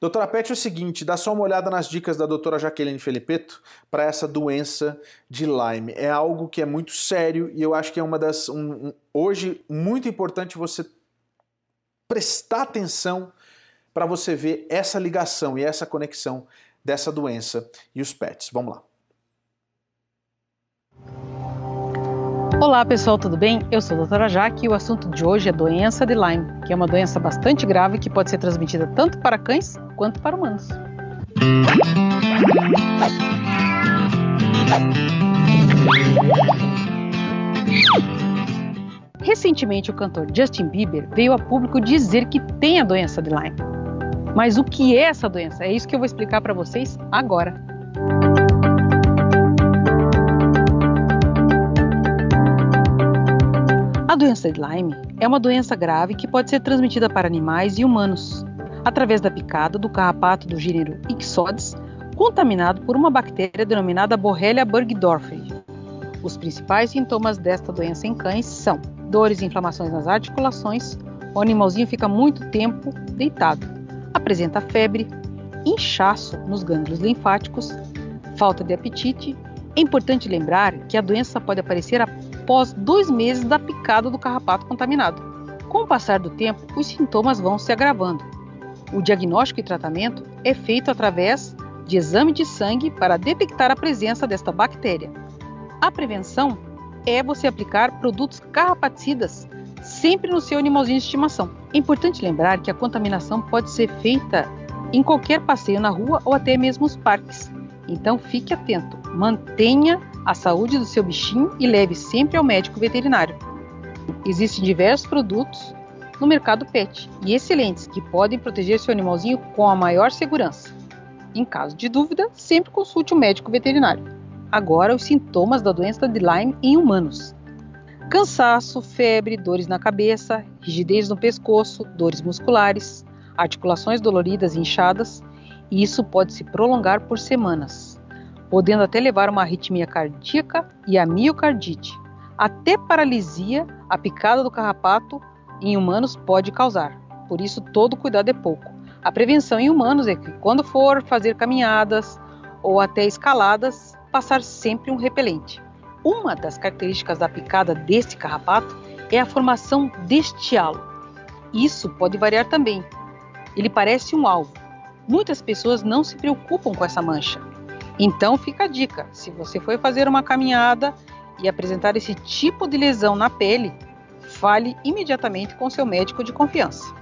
Doutora Pet, é o seguinte, dá só uma olhada nas dicas da doutora Jaqueline Felipeto para essa doença de Lyme. É algo que é muito sério e eu acho que é uma das. Um, um, hoje, muito importante você prestar atenção para você ver essa ligação e essa conexão dessa doença e os pets. Vamos lá. Olá pessoal, tudo bem? Eu sou a doutora Jaque e o assunto de hoje é doença de Lyme, que é uma doença bastante grave que pode ser transmitida tanto para cães quanto para humanos. Recentemente, o cantor Justin Bieber veio a público dizer que tem a doença de Lyme. Mas o que é essa doença? É isso que eu vou explicar para vocês agora. A doença de Lyme é uma doença grave que pode ser transmitida para animais e humanos através da picada do carrapato do gênero Ixodes, contaminado por uma bactéria denominada Borrelia burgdorferi. Os principais sintomas desta doença em cães são dores e inflamações nas articulações, o animalzinho fica muito tempo deitado, apresenta febre, inchaço nos gânglios linfáticos, falta de apetite. É importante lembrar que a doença pode aparecer após dois meses da picada do carrapato contaminado. Com o passar do tempo, os sintomas vão se agravando. O diagnóstico e tratamento é feito através de exame de sangue para detectar a presença desta bactéria. A prevenção é você aplicar produtos carrapaticidas sempre no seu animalzinho de estimação. É importante lembrar que a contaminação pode ser feita em qualquer passeio na rua ou até mesmo nos parques. Então fique atento, mantenha a saúde do seu bichinho e leve sempre ao médico veterinário. Existem diversos produtos no mercado pet e excelentes que podem proteger seu animalzinho com a maior segurança. Em caso de dúvida, sempre consulte o um médico veterinário. Agora, os sintomas da doença de Lyme em humanos: cansaço, febre, dores na cabeça, rigidez no pescoço, dores musculares, articulações doloridas e inchadas, e isso pode se prolongar por semanas podendo até levar uma arritmia cardíaca e a miocardite. Até paralisia, a picada do carrapato em humanos pode causar. Por isso, todo cuidado é pouco. A prevenção em humanos é que, quando for fazer caminhadas ou até escaladas, passar sempre um repelente. Uma das características da picada deste carrapato é a formação deste halo. Isso pode variar também. Ele parece um alvo. Muitas pessoas não se preocupam com essa mancha, então fica a dica: se você for fazer uma caminhada e apresentar esse tipo de lesão na pele, fale imediatamente com seu médico de confiança.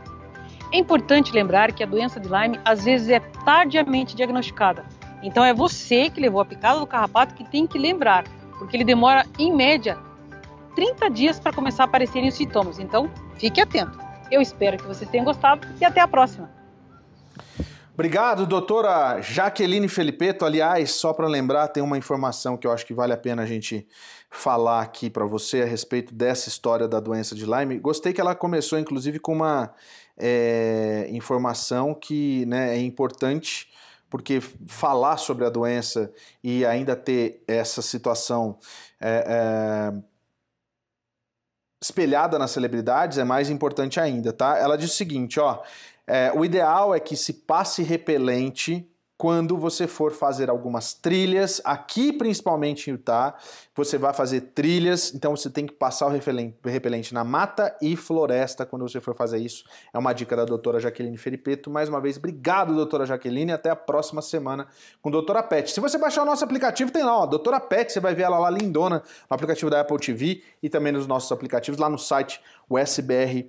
É importante lembrar que a doença de Lyme às vezes é tardiamente diagnosticada. Então é você que levou a picada do carrapato que tem que lembrar, porque ele demora em média 30 dias para começar a aparecerem os sintomas. Então fique atento. Eu espero que vocês tenham gostado e até a próxima. Obrigado, doutora Jaqueline Felipeto. Aliás, só para lembrar, tem uma informação que eu acho que vale a pena a gente falar aqui para você a respeito dessa história da doença de Lyme. Gostei que ela começou, inclusive, com uma é, informação que né, é importante, porque falar sobre a doença e ainda ter essa situação é, é, espelhada nas celebridades é mais importante ainda, tá? Ela diz o seguinte, ó. É, o ideal é que se passe repelente quando você for fazer algumas trilhas, aqui principalmente em Utah, você vai fazer trilhas, então você tem que passar o repelente na mata e floresta quando você for fazer isso. É uma dica da doutora Jaqueline Felipeto. Mais uma vez, obrigado, doutora Jaqueline, até a próxima semana com doutora Pet. Se você baixar o nosso aplicativo, tem lá, ó, doutora Pet, você vai ver ela lá lindona no aplicativo da Apple TV e também nos nossos aplicativos lá no site usbrtv.com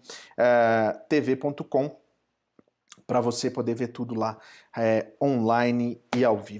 para você poder ver tudo lá é, online e ao vivo.